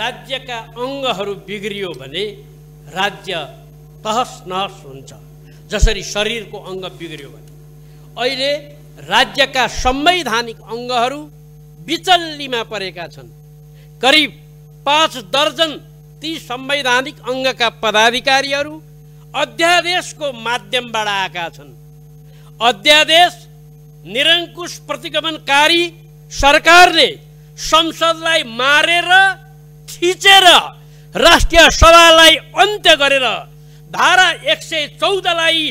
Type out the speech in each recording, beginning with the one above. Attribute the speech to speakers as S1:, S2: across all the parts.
S1: राज्यका अङ्गहरू बिग्रियो भने राज्य तहस नहस हुन्छ जसरी शरीरको अङ्ग बिग्रियो भने। अहिले राज्यका संवैधानिक अङ्गहरू बिचल्लीमा परेका छन्। करिब पाँच दर्जन ती संवैधानिक अङ्गका पदाधिकारीहरू अध्यादेशको माध्यमबाट आएका छन्। अध्यादेश निरङ्कुश प्रतिगमनकारी सरकारले संसदलाई मारेर थिचेर राष्ट्रिय सभालाई अन्त्य गरेर धारा एक सय चौधलाई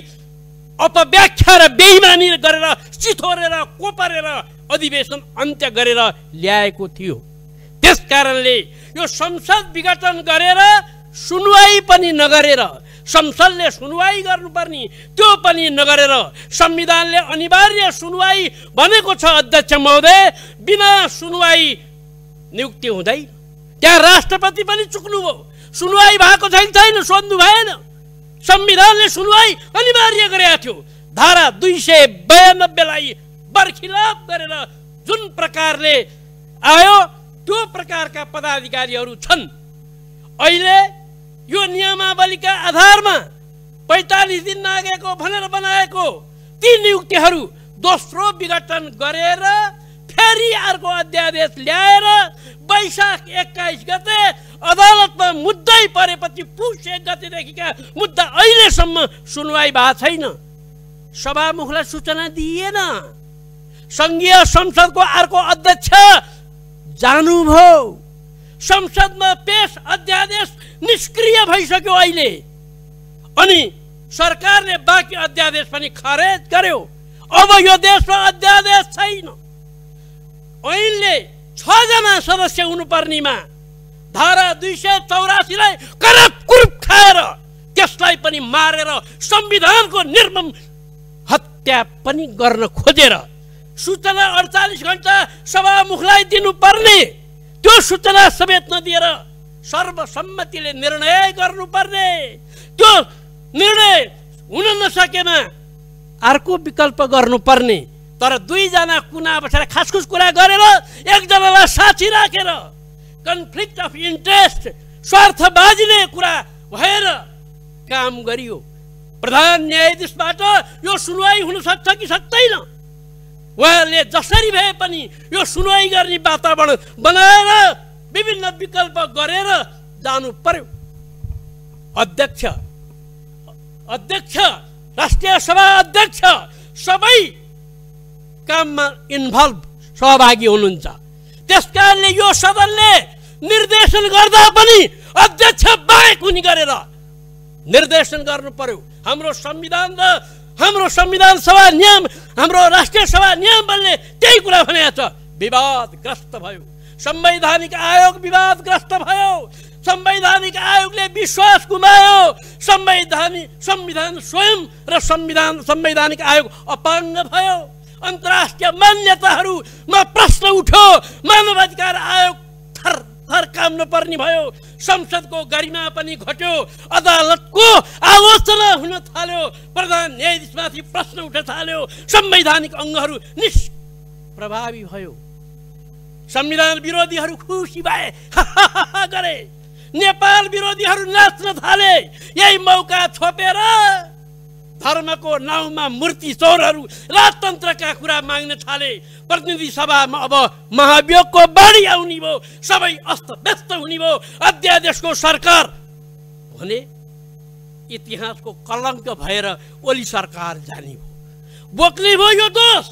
S1: अपव्याख्या र बेइमानी गरेर चिथोरेर कोपरेर अधिवेशन अन्त्य गरेर ल्याएको थियो। त्यस कारणले यो संसद विघटन गरेर सुनवाई पनि नगरेर संसदले सुनवाई गर्नुपर्ने त्यो पनि नगरेर संविधानले अनिवार्य सुनवाई भनेको छ अध्यक्ष महोदय बिना सुनवाई नियुक्ति हुँदैन त्यहाँ राष्ट्रपति पनि चुक्नुभयो। सुनवाई भएको छैन छैन सोध्नु भएन। संविधानले सुनवाई अनिवार्य गरेका थियो। धारा दुई सय बयानब्बेलाई बर्खिलाप गरेर जुन प्रकारले आयो त्यो प्रकारका पदाधिकारीहरू छन्। अहिले यो नियमावलीका आधारमा पैँतालिस दिन नागेको भनेर बनाएको ती नियुक्तिहरू दोस्रो विघटन गरेर फेरि अर्को अध्यादेश ल्याएर वैशाख एक्काइस गते अदालतमा मुद्दै परेपछि पुस एक गतेदेखिका मुद्दा अहिलेसम्म सुनवाई भएको छैन सभामुखलाई सूचना दिइएन सङ्घीय संसदको अर्को अध्यक्ष जानुभयो संसदमा पेश अध्यादेश निष्क्रिय भइसक्यो अहिले अनि सरकारले बाँकी अध्यादेश पनि खारेज गर्यो अब यो देशमा अध्यादेश छैन ऐनले छजना सदस्य हुनुपर्नेमा धारा दुई सय चौरासीलाई करप कुरूप खाएर त्यसलाई पनि मारेर संविधानको निर्मम हत्या पनि गर्न खोजेर सूचना अडचालिस घन्टा सभामुखलाई दिनुपर्ने त्यो सूचना समेत नदिएर सर्वसम्मतिले निर्णय गर्नुपर्ने। त्यो निर्णय हुन नसकेमा अर्को विकल्प गर्नुपर्ने। तर दुईजना कुना बसेर खासखुस कुरा गरेर एकजनालाई साथी राखेर कन्फ्लिक्ट अफ इन्ट्रेस्ट स्वार्थबाजीले कुरा भएर काम गरियो। प्रधान न्यायाधीशबाट यो सुनवाई हुन सक्छ कि सक्दैन? उहाँले जसरी भए पनि यो सुनवाई गर्ने वातावरण बनाएर विभिन्न विकल्प गरेर जानु पर्यो अध्यक्ष अध्यक्ष राष्ट्रिय सभा अध्यक्ष सबै काममा इन्भल्भ सहभागी हुनुहुन्छ। त्यस कारणले यो सदनले निर्देशन गर्दा पनि अध्यक्ष बाहेक हुने गरेर निर्देशन गर्नु पर्यो। हाम्रो संविधान र हाम्रो संविधान सभा नियम हाम्रो राष्ट्रिय सभा नियम बलले त्यही कुरा भनेको छ। विवादग्रस्त भयो। संवैधानिक आयोग विवादग्रस्त भयो। संवैधानिक आयोगले विश्वास गुमायो। संवैधानिक संविधान स्वयं र संविधान संवैधानिक आयोग अपाङ्ग भयो। अन्तर्राष्ट्रिय मान्यताहरूमा प्रश्न उठ्यो। मानवाधिकार आयोग थर थर काम नपर्ने भयो। संसदको गरिमा पनि घट्यो। अदालतको आलोचना हुन थाल्यो। प्रधान न्यायाधीशमाथि प्रश्न उठ्न थाल्यो। संवैधानिक अङ्गहरू निष्प्रभावी भयो। संविधान विरोधीहरू खुसी भए। गरे। नेपाल विरोधीहरू नाच्न थाले। यही मौका छोपेर धर्मको नाउँमा मूर्ति चोरहरू राजतन्त्रका कुरा माग्न थाले। प्रतिनिधि सभामा अब महाभियोगको बाढी आउने भयो। सबै अस्त व्यस्त हुने भयो। अध्यादेशको सरकार भने इतिहासको कलङ्क भएर ओली सरकार जाने भयो। बोक्ने भयो यो दोष।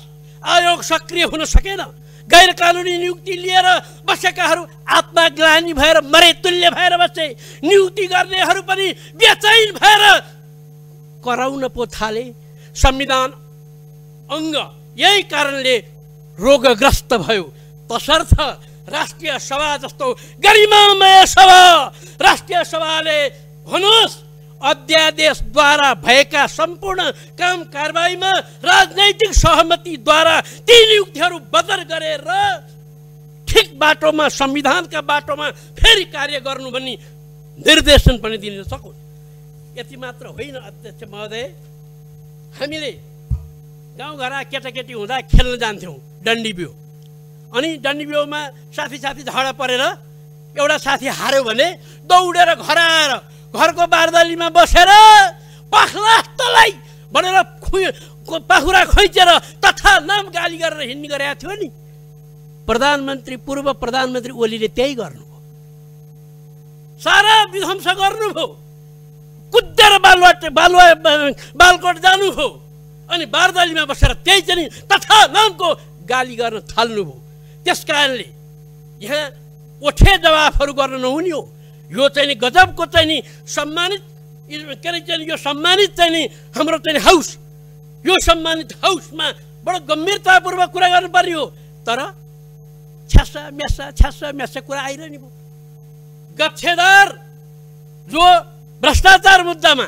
S1: आयोग सक्रिय हुन सकेन। गैर कानुनी नियुक्ति लिएर बसेकाहरू आत्माग्लानी भएर मरे तुल्य भएर बसे। नियुक्ति गर्नेहरू पनि बेचैन भएर कराउन पो थाले। संविधान अङ्ग यही कारणले रोगग्रस्त भयो। तसर्थ राष्ट्रिय सभा जस्तो गरिमामय सभा राष्ट्रिय सभाले भन्नुहोस् अध्यादेशद्वारा भएका सम्पूर्ण काम कारवाहीमा राजनैतिक सहमतिद्वारा ती नियुक्तिहरू बदर गरेर ठिक बाटोमा संविधानका बाटोमा फेरि कार्य गर्नु भन्ने निर्देशन पनि दिन सकोस् यति मात्र होइन अध्यक्ष महोदय। हामीले गाउँघरमा केटाकेटी हुँदा खेल्न जान्थ्यौँ डन्डी बिउ। अनि डन्डी बिउमा साथी साथी झगडा परेर एउटा साथी हार्यो भने दौडेर घर आएर घरको बारदलीमा बसेर पख्ला तलाई भनेर खुइ पाखुरा खोइचेर तथा नाम गाली गरेर हिँड्ने गरेका थियो नि। प्रधानमन्त्री पूर्व प्रधानमन्त्री ओलीले त्यही गर्नुभयो। सारा विध्वंस गर्नुभयो। कुदेर बालुवा बालुवा बालकोट जानुभयो अनि बारदलीमा बसेर त्यही चाहिँ तथा नामको गाली गर्न थाल्नुभयो त्यस कारणले यहाँ ओठे जवाफहरू गर्न नहुने हो। यो चाहिँ नि गजबको चाहिँ नि सम्मानित के अरे चाहिँ यो सम्मानित चाहिँ नि हाम्रो चाहिँ हाउस। यो सम्मानित हाउसमा बडो गम्भीरतापूर्वक कुरा गर्नुपर्ने हो तर छ्यासा म्यासा छ्यासा म्यासा कुरा आइरहने भयो। गच्छेदार जो भ्रष्टाचार मुद्दामा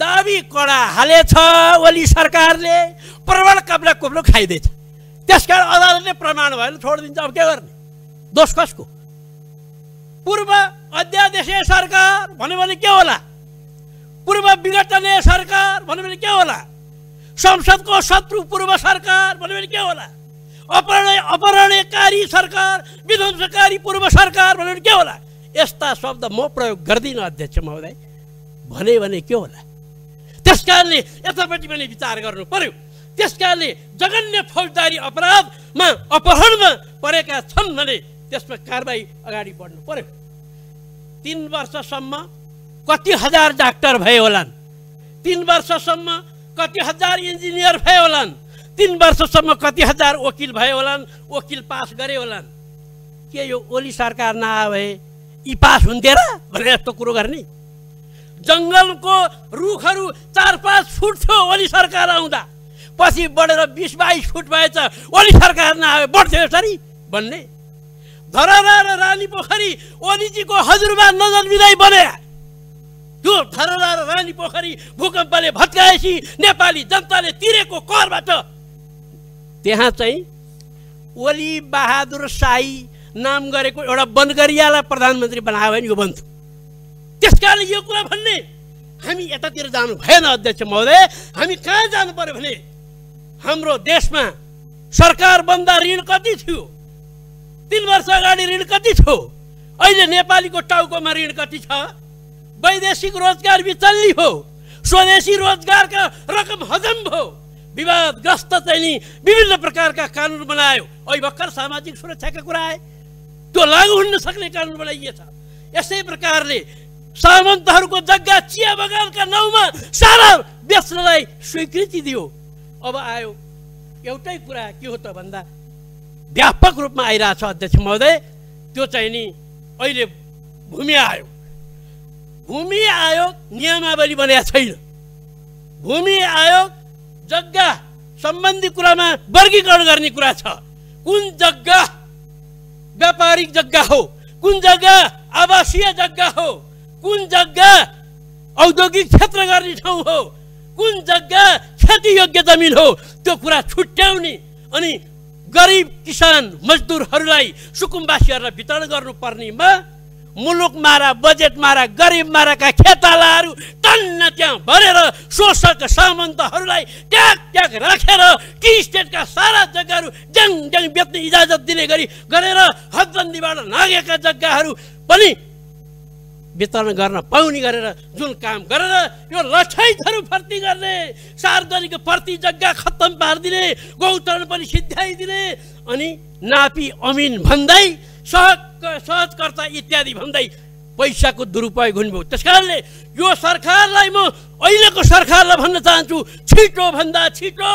S1: दाबी कडा हालेछ ओली सरकारले प्रबल कब्ला कुब्लो खाइदिएछ। त्यस कारण अदालतले प्रमाण भएन छोडिदिन्छ अब के गर्ने? दोष कसको? पूर्व अध्यादेशीय सरकार भन्यो भने के होला? पूर्व विघटनीय सरकार भन्यो भने के होला? संसदको शत्रु पूर्व सरकार भन्यो भने के होला? अपहरण अपहरणकारी सरकार विध्वंसकारी पूर्व सरकार भन्यो भने के होला? यस्ता शब्द म प्रयोग गर्दिनँ अध्यक्ष महोदय भने भने के होला त्यस कारणले यतापट्टि पनि विचार गर्नु पर्यो त्यस कारणले जघन्य फौजदारी अपराधमा अपहरणमा परेका छन् भने त्यसमा कारवाही अगाडि बढ्नु पर्यो तिन वर्षसम्म कति हजार डाक्टर भए होलान् तिन वर्षसम्म कति हजार इन्जिनियर भए होलान् तिन वर्षसम्म कति हजार वकिल भए होलान् वकिल पास गरे होलान् के यो ओली सरकार नआए यी पास हुन्थे र भनेर यस्तो कुरो गर्ने। जङ्गलको रुखहरू चार पाँच फुट थियो ओली सरकार आउँदा। पछि बढेर बिस बाइस फुट भएछ ओली सरकार नआए बढ्थ्यो यसरी भन्ने। धरहरा र रानी पोखरी ओलीजीको हजुरबा नजन्मिँदै बने। त्यो धरहरा र रानी पोखरी भूकम्पले भत्काएपछि नेपाली जनताले तिरेको करबाट त्यहाँ चाहिँ ओली बहादुर साई नाम गरेको एउटा बनगरियालाई प्रधानमन्त्री बनायो भने यो बन्थ्यो त्यस कारणले यो कुरा भन्ने हामी यतातिर जानु भएन अध्यक्ष महोदय। हामी कहाँ जानु पर्यो भने हाम्रो देशमा सरकार बन्दा ऋण कति थियो? तिन वर्ष अगाडि ऋण कति थियो? अहिले नेपालीको टाउकोमा ऋण कति छ? वैदेशिक रोजगार विचल्ली हो स्वदेशी रोजगारका रकम हजम भयो विवादग्रस्त चाहिँ नि विभिन्न प्रकारका कानुन बनायो। अहिले भर्खर सामाजिक सुरक्षाका कुरा आए। त्यो लागू हुन सक्ने कानुन बनाइएछ यसै प्रकारले सामन्तहरूको जग्गा चिया बगानका नाउँमा सारा बेच्नलाई स्वीकृति दियो। अब आयो एउटै कुरा के हो त भन्दा व्यापक रूपमा आइरहेछ अध्यक्ष महोदय त्यो चाहिँ नि अहिले भूमि आयोग। भूमि आयोग नियमावली बनाएको छैन। भूमि आयोग जग्गा सम्बन्धी कुरामा वर्गीकरण गर्ने कुरा छ। कुन जग्गा व्यापारिक जग्गा हो। कुन जग्गा? आवासीय जग्गा हो। कुन जग्गा? औद्योगिक क्षेत्र गर्ने ठाउँ हो। कुन जग्गा? क्षतियोग्य जमिन हो। त्यो कुरा छुट्याउने अनि गरिब किसान मजदुरहरूलाई सुकुम्बासीहरूलाई वितरण गर्नुपर्नेमा मुलुक मारा बजेट मारा गरिब माराका खेतालाहरू टन्न त्यहाँ भरेर शोषक सामन्तहरूलाई ट्याक ट्याक राखेर टी स्टेटका सारा जग्गाहरू ज्याङ ज्याङ बेच्ने इजाजत दिने गरी गरेर हदबन्दीबाट नागेका जग्गाहरू पनि वितरण गर्न पाउने गरेर जुन काम गरेर यो लक्षैतहरू भर्ती गर्ने सार्वजनिक प्रति जग्गा खत्तम पारिदिने गौतरण पनि सिद्ध्याइदिने अनि नापी अमिन भन्दै सहक सहजकर्ता इत्यादि भन्दै पैसाको दुरुपयोग हुनुभयो। त्यस कारणले यो सरकारलाई म अहिलेको सरकारलाई भन्न चाहन्छु छिटो भन्दा छिटो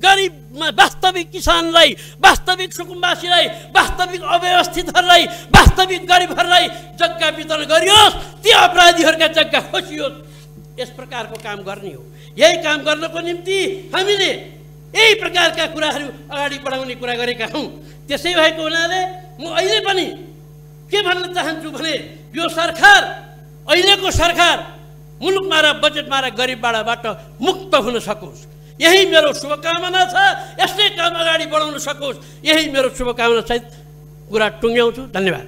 S1: गरिब वास्तविक किसानलाई वास्तविक सुकुम्बासीलाई वास्तविक अव्यवस्थितहरूलाई वास्तविक गरिबहरूलाई जग्गा वितरण गरियोस् ती अपराधीहरूका जग्गा खोसियोस्। यस प्रकारको काम गर्ने हो। यही काम गर्नको निम्ति हामीले यही प्रकारका कुराहरू अगाडि बढाउने कुरा गरेका हौँ। त्यसै भएको हुनाले म अहिले पनि के भन्न चाहन्छु भने यो सरकार अहिलेको सरकार मुलुकमा र बजेटमा र गरिबबाट मुक्त हुन सकोस्। यही मेरो शुभकामना छ यस्तै काम अगाडि बढाउन सकोस्। यही मेरो शुभकामना सहित कुरा टुङ्ग्याउँछु। धन्यवाद।